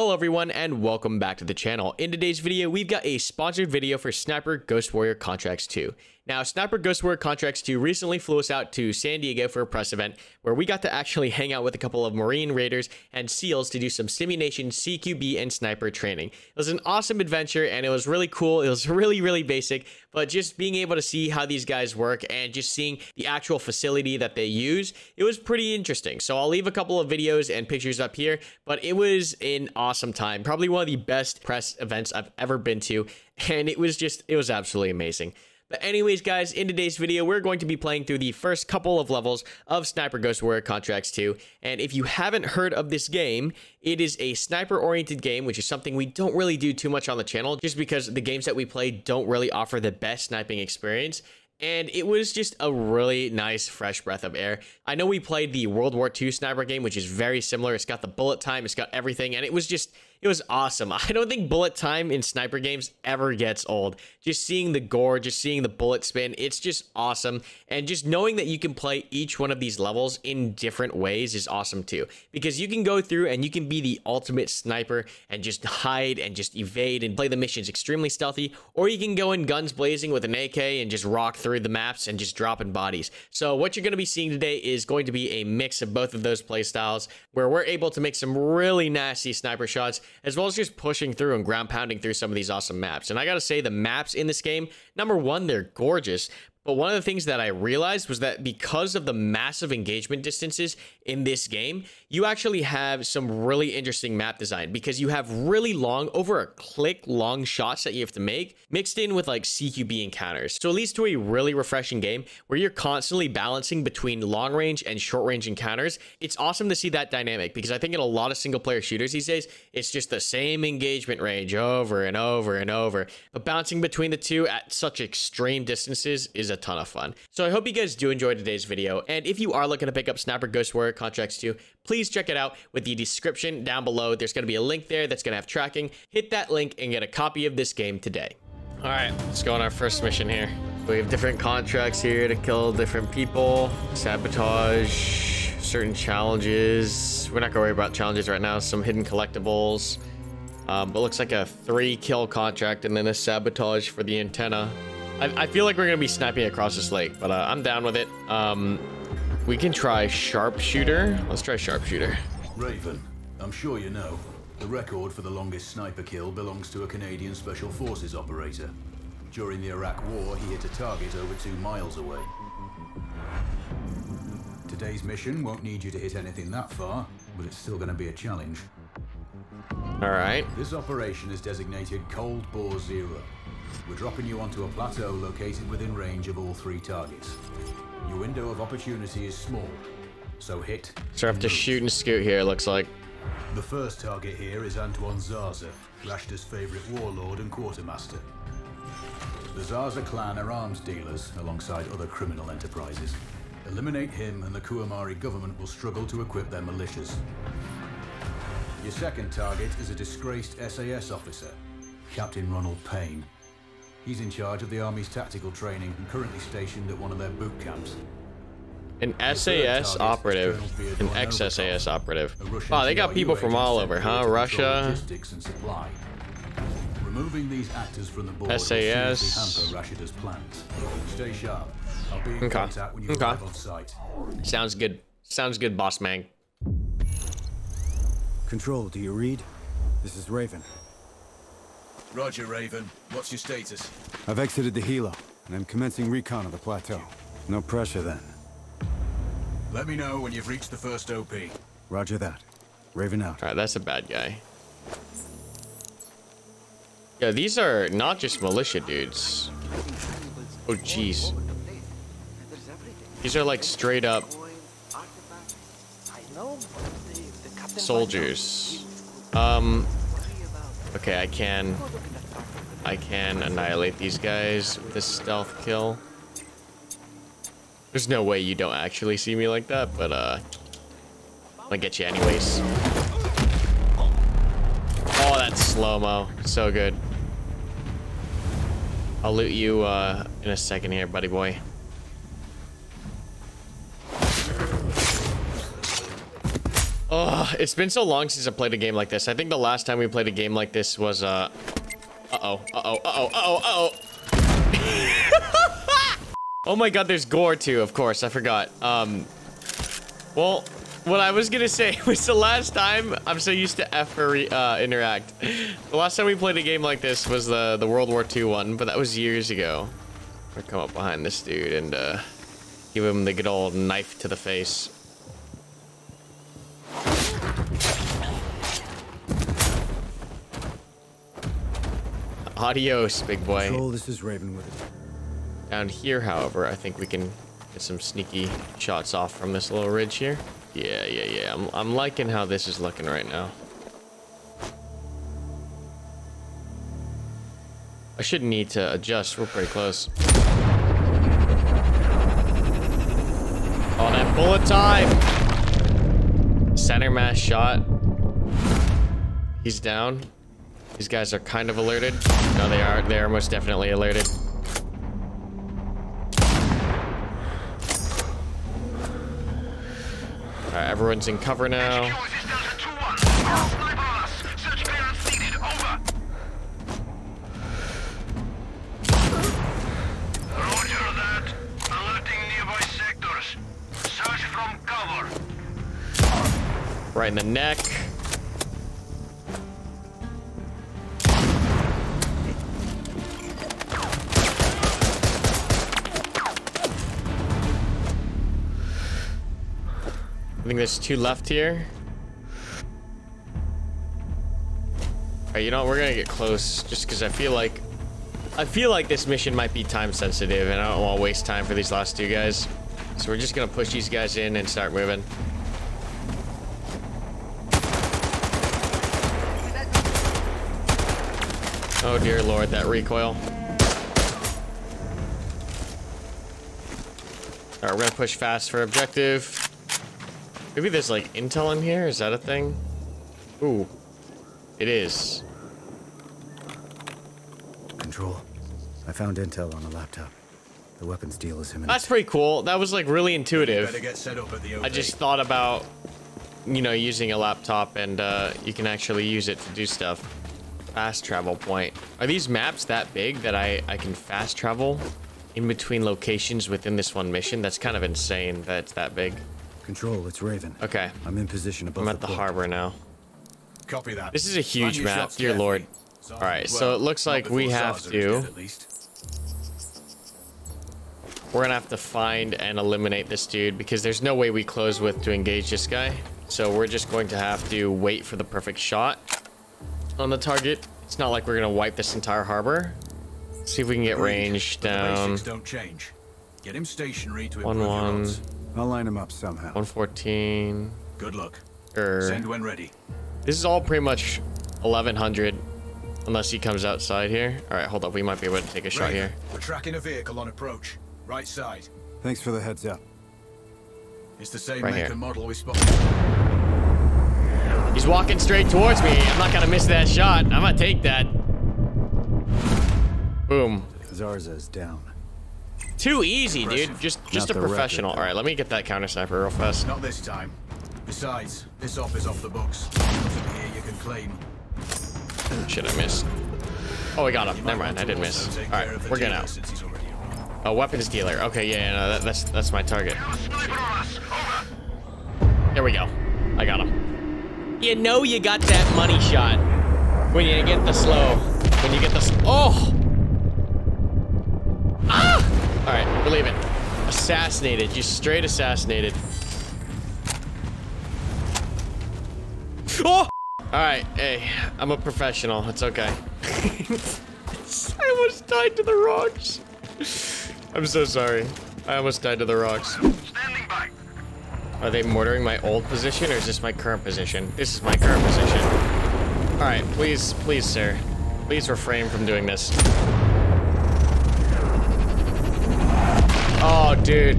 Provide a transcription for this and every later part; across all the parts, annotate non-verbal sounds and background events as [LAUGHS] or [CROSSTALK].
Hello everyone and welcome back to the channel. In today's video, we've got a sponsored video for Sniper Ghost Warrior Contracts 2. Now, Sniper Ghost Warrior Contracts 2 recently flew us out to San Diego for a press event where we got to actually [LAUGHS] hang out with a couple of Marine Raiders and SEALs to do some simulation CQB and sniper training. It was an awesome adventure and it was really cool. It was [LAUGHS] really, really basic, but just being able to see how these guys work and just seeing the actual facility that they use, it was pretty interesting. So I'll leave a couple of videos and pictures up here, but it was an awesome time. Probably one of the best press events I've ever been to. And it was just, it was absolutely amazing. But anyways, guys, in today's video, we're going to be playing through the first couple of levels of Sniper Ghost Warrior Contracts 2. And if you haven't heard of this game, it is a sniper-oriented game, which is something we don't really do too much on the channel, just because the games that we play don't really offer the best sniping experience and it was just a really nice fresh breath of air. I know we played the World War II sniper game, which is very similar. It's got the bullet time, it's got everything, and it was just it was awesome. [LAUGHS] I don't think bullet time in sniper games ever gets old. Just seeing the gore, just seeing the bullet spin, it's just awesome. And just knowing that you can play each one of these levels in different ways is awesome too. Because you can go through and you can be the ultimate sniper and just hide and just evade and play the missions extremely stealthy. Or you can go in guns blazing with an AK and just rock through the maps and just dropping bodies. So what you're going to be seeing today is going to be a mix of both of those playstyles where we're able to make some really nasty sniper shots as well as just pushing through and ground pounding through some of these awesome maps. And I gotta say, the maps in this game, number one, they're gorgeous, but one of the things that I realized was that because of the massive engagement distances in this game, you actually have some really interesting map design because you have really long, over a click long shots that you have to make mixed in with like CQB encounters. So it leads to a really refreshing game where you're constantly balancing between long range and short range encounters. It's awesome to see that dynamic because I think in a lot of single player shooters these days, it's just the same engagement range over and over and over. But bouncing between the two at such extreme distances is a ton of fun. So I hope you guys do enjoy today's video. And if you are looking to pick up Sniper Ghost Warrior Contracts 2, please check it out with the description down below. There's going to be a link there that's going to have tracking. Hit that link and get a copy of this game today. All right, let's go on our first mission here. We have different contracts here to kill different people, sabotage, certain challenges. We're not gonna worry about challenges right now. Some hidden collectibles. Um, but looks like a three kill contract and then a sabotage for the antenna. I, I feel like we're going to be sniping across this lake, but uh, I'm down with it. Um, we can try sharpshooter. Let's try sharpshooter. Raven, I'm sure you know, the record for the longest sniper kill belongs to a Canadian Special Forces operator. During the Iraq War, he hit a target over two miles away. Today's mission won't need you to hit anything that far, but it's still going to be a challenge. All right. This operation is designated Cold Bore Zero. We're dropping you onto a plateau located within range of all three targets. Your window of opportunity is small, so hit. So I have to shoot and scoot here, it looks like. The first target here is Antoine Zaza, Rashta's favorite warlord and quartermaster. The Zaza clan are arms dealers alongside other criminal enterprises. Eliminate him and the Kuamari government will struggle to equip their militias. Your second target is a disgraced SAS officer, Captain Ronald Payne. He's in charge of the Army's tactical training and currently stationed at one of their boot camps. An SAS operative. An ex-SAS operative. Wow, they got people from all over, huh? Russia. Removing these actors from the board SAS. hamper Rashida's plans. Stay sharp. I'll be in Okay. contact when you Okay. arrive on site. Sounds good. Sounds good, boss man. Control, do you read? This is Raven. Roger, Raven. What's your status? I've exited the helo, and I'm commencing recon of the plateau. No pressure then. Let me know when you've reached the first OP. Roger that. Raven out. Alright, that's a bad guy. Yeah, these are not just militia dudes. Oh, jeez. These are like straight up soldiers. Um, okay, I can, I can annihilate these guys with a stealth kill. There's no way you don't actually see me like that, but uh, I'll get you anyways. Oh, that's slow-mo. So good. I'll loot you uh, in a second here, buddy boy. Oh, it's been so long since I played a game like this. I think the last time we played a game like this was, uh... Uh-oh, uh-oh, uh-oh, uh-oh, uh-oh. [LAUGHS] oh my god, there's gore too, of course. I forgot. Um, well, what I was gonna [LAUGHS] say was the last time... I'm so used to F for uh, interact. The last time we played a game like this was the, the World War II one, but that was years ago. I'm gonna come up behind this dude and, uh, give him the good old knife to the face. Adios, big boy. Control, this is Ravenwood. Down here, however, I think we can get some sneaky shots off from this little ridge here. Yeah, yeah, yeah. I'm, I'm liking how this is looking right now. I shouldn't need to adjust. We're pretty close. Oh, that bullet time! Center mass shot. He's down. These guys are kind of alerted. No, they are. They are most definitely alerted. All right, everyone's in cover now. Right in the neck. Think there's two left here. Alright, you know, we're gonna get close just because I feel like I feel like this mission might be time sensitive and I don't want to waste time for these last two guys. So we're just gonna push these guys in and start moving. Oh dear lord, that recoil. Alright, we're gonna push fast for objective. Maybe there's like intel in here? Is that a thing? Ooh. It is. Control. I found intel on a laptop. The weapons deal is imminent. That's pretty cool. That was like really intuitive. Better get set up at the OP. I just thought about, you know, using a laptop and uh, you can actually use it to do stuff. Fast travel point. Are these maps that big that I, I can fast travel in between locations within this one mission? That's kind of insane that it's that big. Control, it's Raven. Okay. I'm in position above I'm at the port. harbor now. Copy that. This is a huge Plan your map, dear carefully. lord. All right, as so it looks like we have to- dead, at least. We're gonna have to find and eliminate this dude because there's no way we close with to engage this guy. So we're just going to have to wait for the perfect shot on the target. It's not like we're gonna wipe this entire harbor. See if we can get range down. don't change. Get him stationary to One, improve your one. Odds. I'll line him up somehow. 114. Good luck. Or Send when ready. this is all pretty much 1100, unless he comes outside here. All right, hold up. We might be able to take a shot here. We're tracking a vehicle on approach. Right side. Thanks for the heads up. It's the same Right make here. and model we spotted. He's walking straight towards me. I'm not gonna miss that shot. I'm gonna take that. Boom. Zarza is down. Too easy, dude. Just just Not a the record, professional. All right, let me get that counter sniper real fast. Not this time. Besides, this op is off the books. Nothing here you can claim. Hmm, shit, I missed. Oh, we got him. Never mind, I want to did miss. also take All care right, of the we're getting dealer out. Since he's already around. A weapons dealer. Okay, yeah, yeah, no, that, that's that's my target. There we go. I got him. You know you got that money shot when you get the slow. When you get the s- oh. Ah! All right, believe it. Assassinated. Just straight assassinated. Oh! All right, hey, I'm a professional. It's okay. [LAUGHS] I almost died to the rocks. I'm so sorry. I almost died to the rocks. Standing by. Are they mortaring my old position or is this my current position? This is my current position. Alright, please, please, sir. Please refrain from doing this. Oh, dude.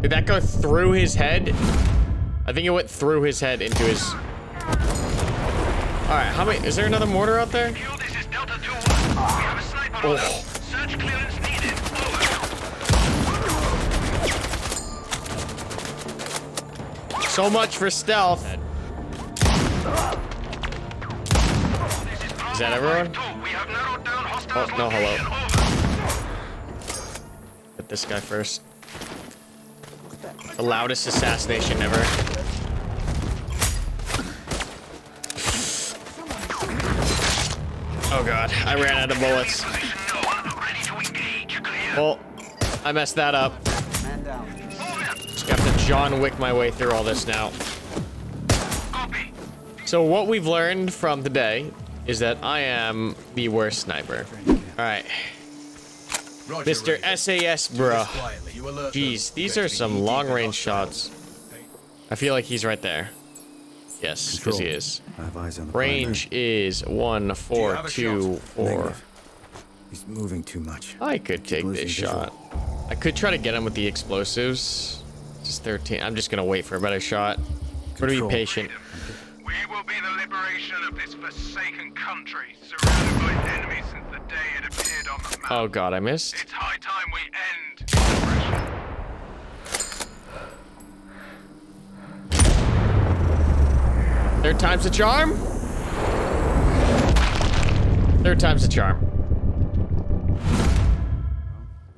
Did that go through his head? I think it went through his head into his... All right, how many... Is there another mortar out there? Oh. Search clearance needed. So much for stealth. Is that everyone? Oh, no, hello. This guy first. The loudest assassination ever. Oh god, I ran out of bullets. Well, I messed that up. Just got to John Wick my way through all this now. So what we've learned from today is that I am the worst sniper. Alright, Roger, Mr. Raven. SAS, Do bruh. this quietly. You alert Jeez, these are some long-range shots. I feel like he's right there. Yes, because he is. I have eyes on the Range is one, four, have a two, shot? four. primary. Negative. He's moving too much. I could take this shot. I could try to get him with the explosives. Just 13. I'm just gonna wait for a better shot. We're gonna be patient. We will be the liberation of this forsaken country, surrounded by enemies since the day it appeared on the map. Oh god, I missed. It's high time we end oppression. Third time's the charm. Third time's the charm.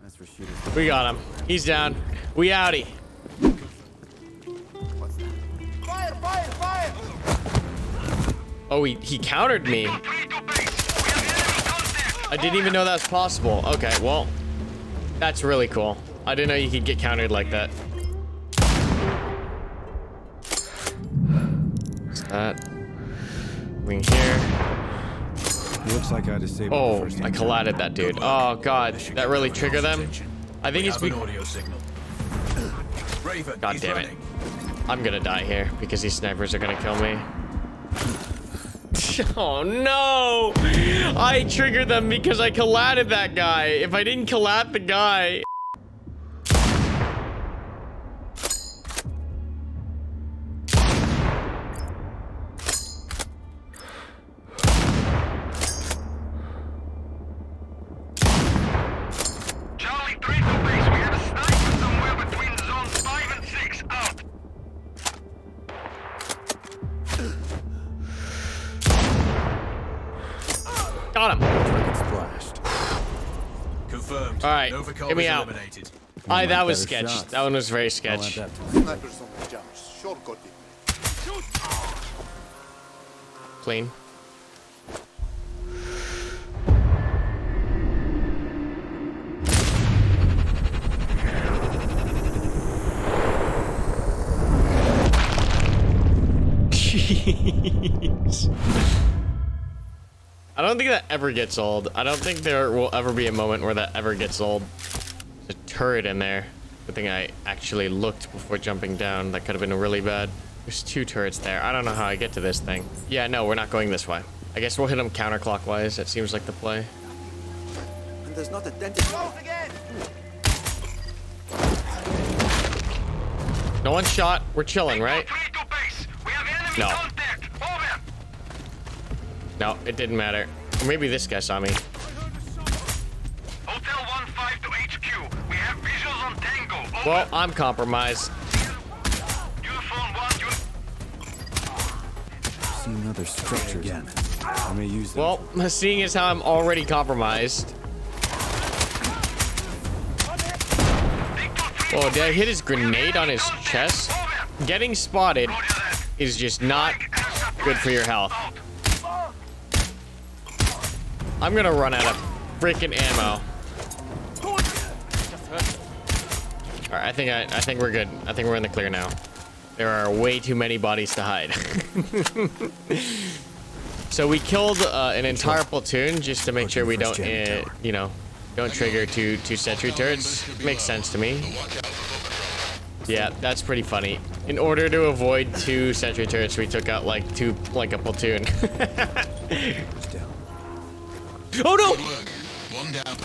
That's for shooters. We got him. He's down. We outie. Oh, he, he countered me. Three to base. We have enemy contact. I didn't even know that was possible. Okay, well, that's really cool. I didn't know you could get countered like that. What's that? Wing here. Looks like I disabled Oh, first I collided that dude. Oh god, that really triggered them. I think an audio signal. God he's damn it. I'm gonna die here because these snipers are gonna kill me. [LAUGHS] Oh no! I triggered them because I collided that guy. If I didn't collide the guy. Right, Nova get me out. eliminated. I, that was better sketch. shots. That one was very I'll add sketch. that [LAUGHS] to [LAUGHS] [LAUGHS] I don't think that ever gets old. I don't think there will ever be a moment where that ever gets old. There's a turret in there. Good thing I actually looked before jumping down. That could have been really bad. There's two turrets there. I don't know how I get to this thing. Yeah, no, we're not going this way. I guess we'll hit them counterclockwise. That seems like the play. And there's not a dent in No one shot. We're chilling, right? 3 to base. We have enemy No. Contact. Over. No, it didn't matter. Or maybe this guy saw me. Hotel 1-5 to HQ. We have visuals on Tango. Over. Well, I'm compromised. Uniform 1, uni- Seen other structures. Again. I may use them. Well, [LAUGHS] seeing as how I'm already compromised. Oh, did I hit his grenade on his chest? Getting spotted is just not good for your health. I'm gonna run out of freaking ammo. All right, I think I, I think we're good. I think we're in the clear now. There are way too many bodies to hide. [LAUGHS] so we killed uh, an entire platoon just to make sure we don't, uh, you know, don't trigger two two sentry turrets. Makes sense to me. Yeah, that's pretty funny. In order to avoid two sentry turrets, we took out like two, like a platoon. [LAUGHS] It's down. oh no! One down.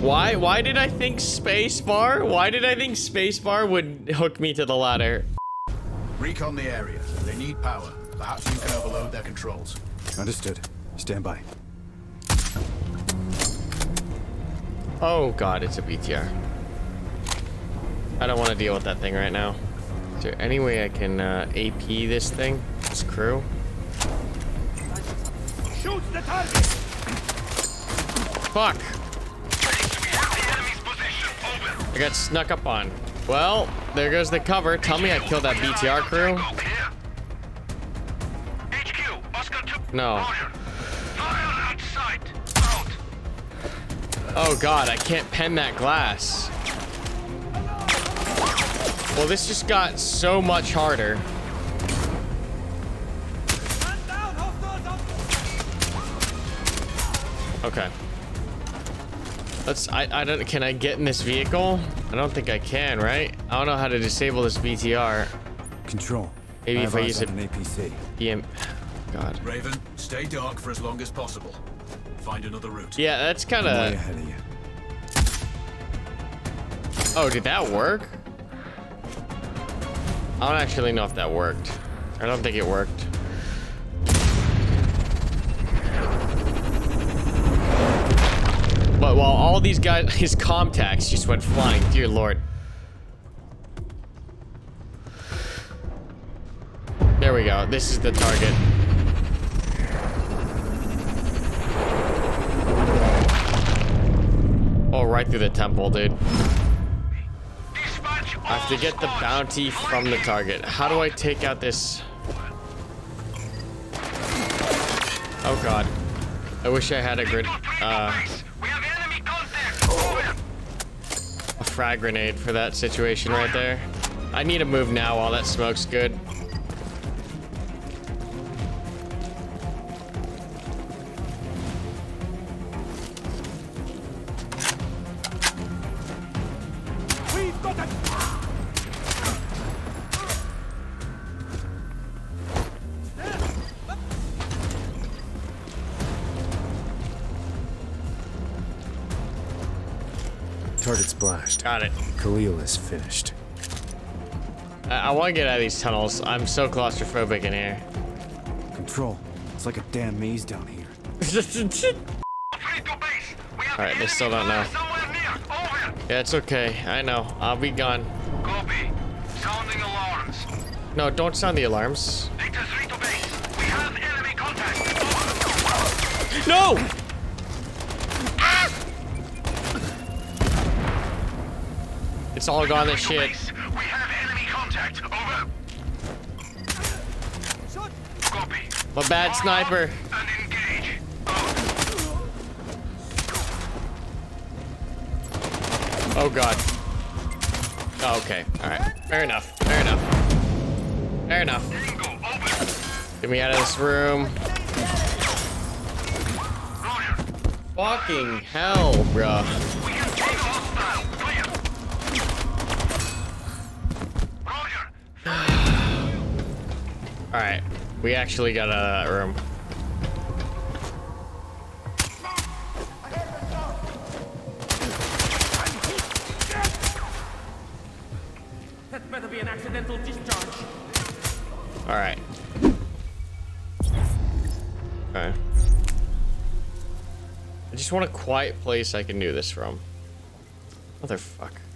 Why? Why did I think spacebar? Why did I think spacebar would hook me to the ladder? Recon the area. They need power. Perhaps you can overload their controls. Understood. Stand by. Oh god, it's a BTR. I don't want to deal with that thing right now. Is there any way I can uh, AP this thing? This crew? Shoot the target! Fuck. We have the enemy's position. Over. I got snuck up on. Well, there goes the cover. Tell me I killed that BTR crew. Tango clear. HQ, Oscar 2. No. Roger. Fire outside. Out. Oh god, I can't pen that glass. Well, this just got so much harder. Okay. Let's, I, I don't, can I get in this vehicle? I don't think I can, right? I don't know how to disable this BTR. Control. Maybe I if I use it- an APC. EM, God. Raven, stay dark for as long as possible. Find another route. Yeah, that's kind of, ahead of you. oh, did that work? I don't actually know if that worked. I don't think it worked. But while all these guys, [LAUGHS] his contacts just went flying, dear lord. There we go. This is the target. Oh, right through the temple, dude. I have to get the bounty from the target. How do I take out this? Oh god. I wish I had a grid, uh, We have enemy contact. Over. a frag grenade for that situation right there. I need to move now while that smoke's good. Target splashed. Got it. Khalil is finished. I, I want to get out of these tunnels. I'm so claustrophobic in here. Control. It's like a damn maze down here. Free to base. We Alright, they still don't know. Somewhere near. Over. Yeah, it's okay. I know. I'll be gone. Copy. Sounding alarms. No, don't sound the alarms. Victor It's all gone to shit. We have enemy contact. Over. Copy. My bad sniper. And engage. Out. Oh god. Oh, okay. Alright. Fair enough. Fair enough. Fair enough. Get me out of this room. Fucking hell, bruh. Alright. We actually got out of that room. That better be an accidental discharge. Alright. Okay. I just want a quiet place I can do this from. Motherfucker.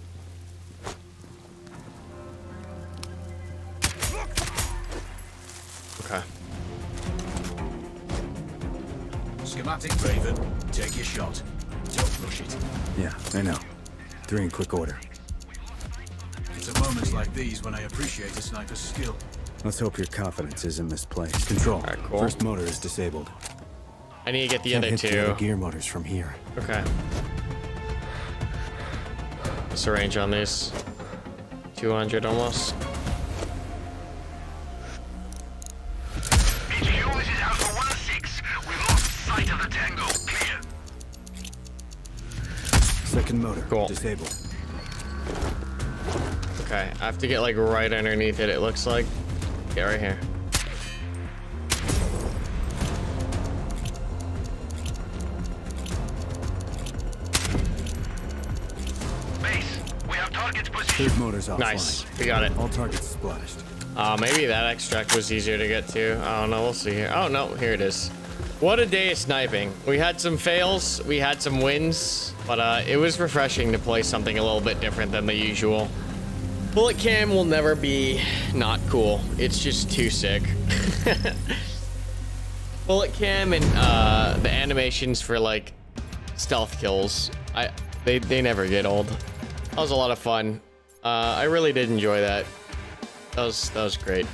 Schematic Raven, take your shot. Don't rush it. Yeah, I know. Three in quick order. It's at moments like these when I appreciate a sniper's skill. Let's hope your confidence isn't misplaced. Control. Alright, cool. First motor is disabled. I need to get the Can't other hit two. the other gear motors from here. Okay. What's the range on these? 200 almost. Second motor Cool. disabled. Okay, I have to get like right underneath it, it looks like. Get right here. Base, we have targets position. Third motor's offline. Nice, we got it. All targets splashed. Uh, maybe that extract was easier to get to. I don't know, we'll see here. Oh no, here it is. What a day of sniping. We had some fails, we had some wins, but uh, it was refreshing to play something a little bit different than the usual. Bullet cam will never be not cool. It's just too sick. [LAUGHS] bullet cam and uh, the animations for like stealth kills, I they they never get old. That was a lot of fun. Uh, I really did enjoy that. That was that was great.